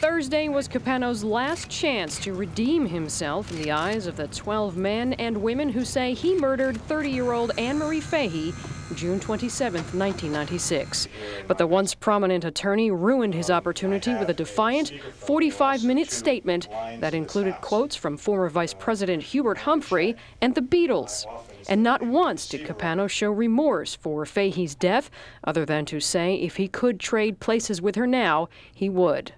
Thursday was Capano's last chance to redeem himself in the eyes of the 12 men and women who say he murdered 30-year-old Anne Marie Fahey June 27, 1996. But the once prominent attorney ruined his opportunity with a defiant 45-minute statement that included quotes from former Vice President Hubert Humphrey and the Beatles. And not once did Capano show remorse for Fahey's death, other than to say if he could trade places with her now, he would.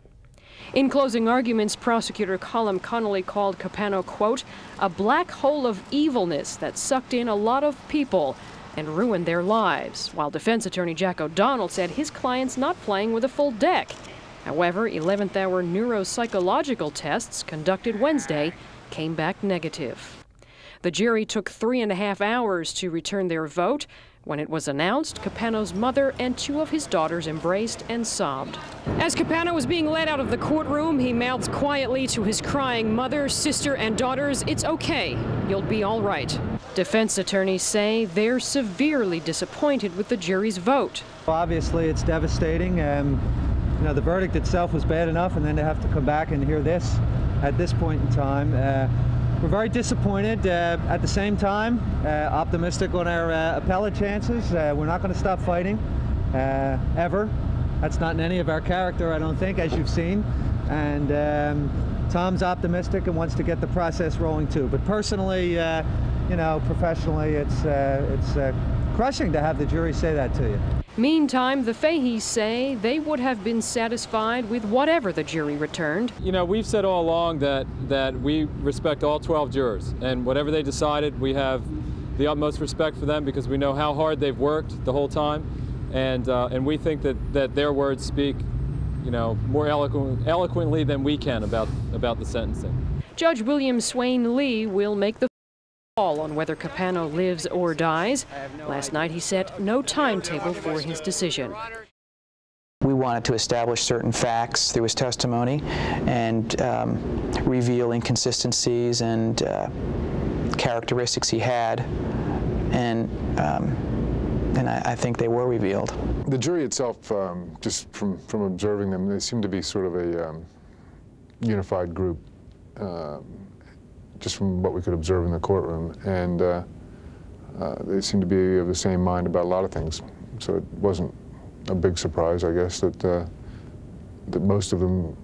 In closing arguments, prosecutor Colm Connolly called Capano, quote, a black hole of evilness that sucked in a lot of people and ruined their lives, while defense attorney Jack O'Donnell said his client's not playing with a full deck. However, 11th hour neuropsychological tests conducted Wednesday came back negative. The jury took three and a half hours to return their vote. When it was announced, Capano's mother and two of his daughters embraced and sobbed. As Capano was being led out of the courtroom, he mouthed quietly to his crying mother, sister, and daughters, It's okay. You'll be all right. Defense attorneys say they're severely disappointed with the jury's vote. Obviously, it's devastating. and you know, the verdict itself was bad enough, and then to have to come back and hear this at this point in time. Uh, we're very disappointed. Uh, at the same time, uh, optimistic on our uh, appellate chances. Uh, we're not going to stop fighting, uh, ever. That's not in any of our character, I don't think, as you've seen. And um, Tom's optimistic and wants to get the process rolling too. But personally, uh, you know, professionally, it's it's crushing to have the jury say that to you. Meantime, the Faheys say they would have been satisfied with whatever the jury returned. You know, we've said all along that, that we respect all 12 jurors, and whatever they decided, we have the utmost respect for them because we know how hard they've worked the whole time, and, uh, and we think that, that their words speak, you know, more eloquent, eloquently than we can about, about the sentencing. Judge William Swain Lee will make the call on whether Capano lives or dies. Last night he set no timetable for his decision. We wanted to establish certain facts through his testimony and um, reveal inconsistencies and uh, characteristics he had, and um, and I, I, think they were revealed. The jury itself, um, just from from observing them, they seem to be sort of a um, unified group. Just from what we could observe in the courtroom. And uh, uh, they seemed to be of the same mind about a lot of things. So it wasn't a big surprise, I guess, that, uh, that most of them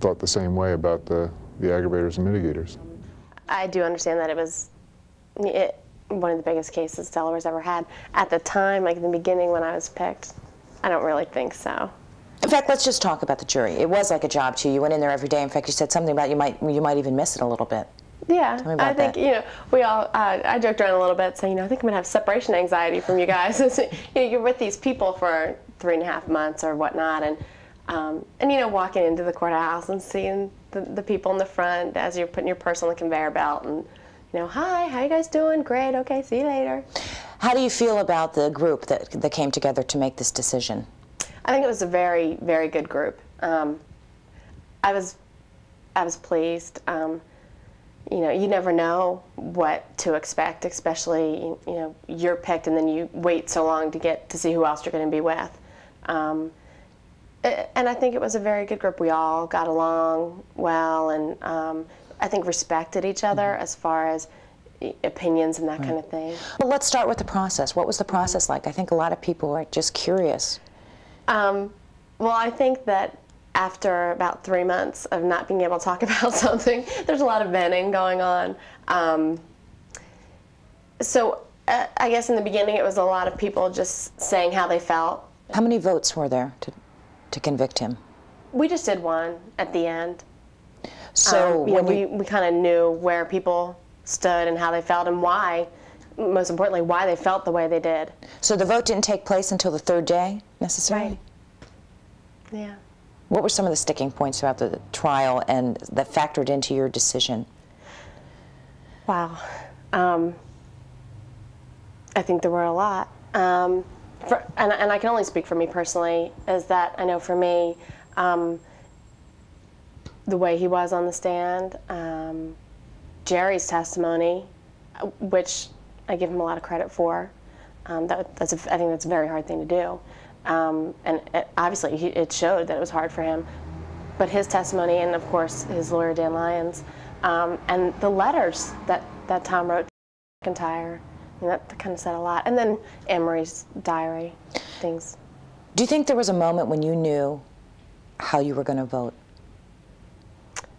thought the same way about the, the aggravators and mitigators. I do understand that it was it, one of the biggest cases Delaware's ever had. At the time, like in the beginning when I was picked, I don't really think so. In fact, let's just talk about the jury. It was like a job to you. You went in there every day. In fact, you said something about you might you might even miss it a little bit. Yeah, I think that. you know we all. Uh, I joked around a little bit, saying, you know, I think I'm gonna have separation anxiety from you guys. you know, you're with these people for three and a half months or whatnot, and um, and you know, walking into the courthouse and seeing the, the people in the front as you're putting your purse on the conveyor belt, and you know, hi, how you guys doing? Great, okay, see you later. How do you feel about the group that that came together to make this decision? I think it was a very, very good group. Um, I was, I was pleased. Um, you know, you never know what to expect, especially, you know, you're picked and then you wait so long to get to see who else you're going to be with. Um, and I think it was a very good group. We all got along well and um, I think respected each other mm -hmm. as far as opinions and that right. kind of thing. Well, let's start with the process. What was the process like? I think a lot of people are just curious. Um, well, I think that after about three months of not being able to talk about something, there's a lot of venting going on. Um, so uh, I guess in the beginning it was a lot of people just saying how they felt. How many votes were there to, to convict him? We just did one at the end. So um, we, we kind of knew where people stood and how they felt and why, most importantly, why they felt the way they did. So the vote didn't take place until the third day, necessarily? Right. Yeah. What were some of the sticking points about the trial and that factored into your decision? Wow. Um, I think there were a lot. Um, for, and, and, I can only speak for me personally, is that I know for me, um, the way he was on the stand, um, Jerry's testimony, which I give him a lot of credit for, um, that, that's a, I think that's a very hard thing to do. Um, and it, obviously, he, it showed that it was hard for him. but his testimony, and of course his lawyer Dan Lyons, um, and the letters that, that Tom wrote to MacIntyre, and that, kind of said a lot. And then Marie's diary, things. Do you think there was a moment when you knew how you were going to vote?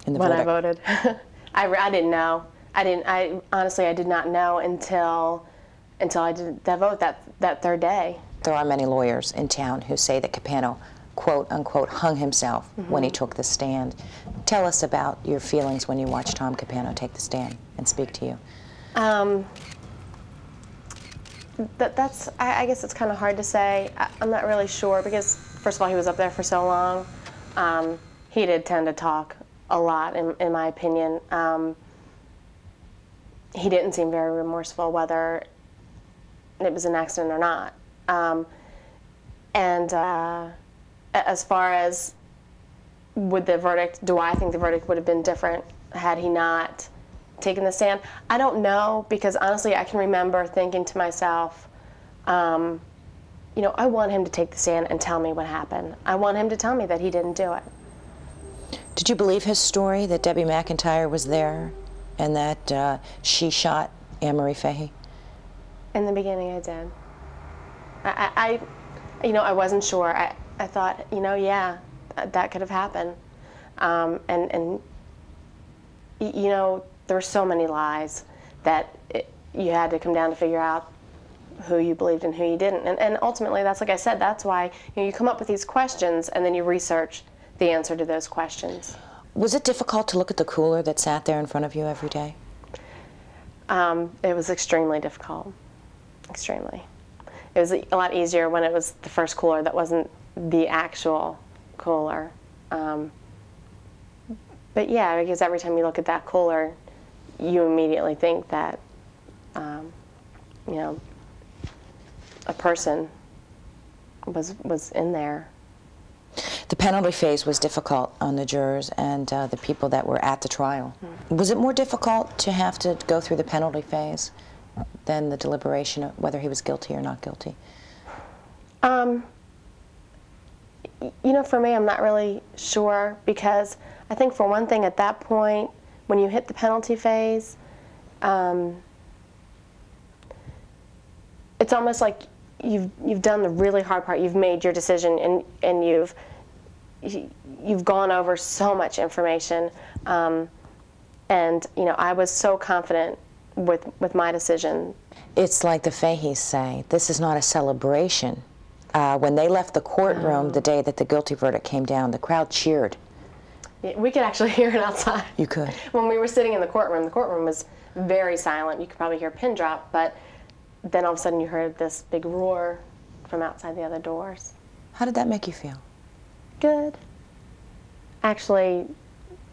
In the when verdict? I voted, I, I didn't know. I didn't. I honestly, I did not know until until I did that vote that that third day. There are many lawyers in town who say that Capano, quote unquote, hung himself when he took the stand. Tell us about your feelings when you watched Tom Capano take the stand and speak to you. Um, that, that's, I, I guess it's kind of hard to say. I, I'm not really sure because, first of all, he was up there for so long. Um, he did tend to talk a lot, in, in my opinion. Um, he didn't seem very remorseful, whether it was an accident or not. Um, and uh, as far as would the verdict, do I think the verdict would have been different had he not taken the stand? I don't know because honestly, I can remember thinking to myself, um, you know, I want him to take the stand and tell me what happened. I want him to tell me that he didn't do it. Did you believe his story that Debbie MacIntyre was there and that uh, she shot Anne Marie Fahey? In the beginning, I did. I, I, you know, I wasn't sure. I, I thought, you know, yeah, that could have happened. Um, and, and, you know, there were so many lies that it, you had to come down to figure out who you believed and who you didn't. And, and ultimately, that's like I said, that's why you, know, you come up with these questions and then you research the answer to those questions. Was it difficult to look at the cooler that sat there in front of you every day? Um, it was extremely difficult. Extremely. It was a lot easier when it was the first cooler that wasn't the actual cooler. Um, but yeah, because every time you look at that cooler, you immediately think that, um, you know, a person was was in there. The penalty phase was difficult on the jurors and uh, the people that were at the trial. Was it more difficult to have to go through the penalty phase than the deliberation of whether he was guilty or not guilty? Um, you know, for me, I'm not really sure because I think, for one thing, at that point, when you hit the penalty phase, um, it's almost like you've you've done the really hard part. You've made your decision, and and you've you- you've gone over so much information, um, and you know, I was so confident with with my decision It's like the Fahey's say, this is not a celebration. Uh, when they left the courtroom the day that the guilty verdict came down, the crowd cheered. Yeah, We could actually hear it outside. You could. When we were sitting in the courtroom, the courtroom was very silent. You could probably hear a pin drop, but then all of a sudden you heard this big roar from outside the other doors. How did that make you feel? Good. Actually,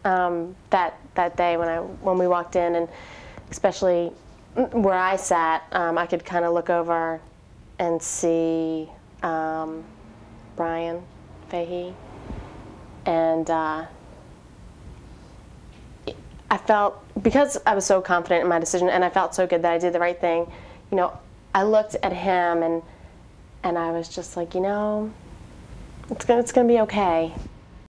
um, that that day when I when we walked in, and especially where I sat, um, I could kind of look over and see um, Brian Fahey, and uh, I felt because I was so confident in my decision, and I felt so good that I did the right thing. You know, I looked at him and and I was just like, you know, it's gonna it's gonna be okay.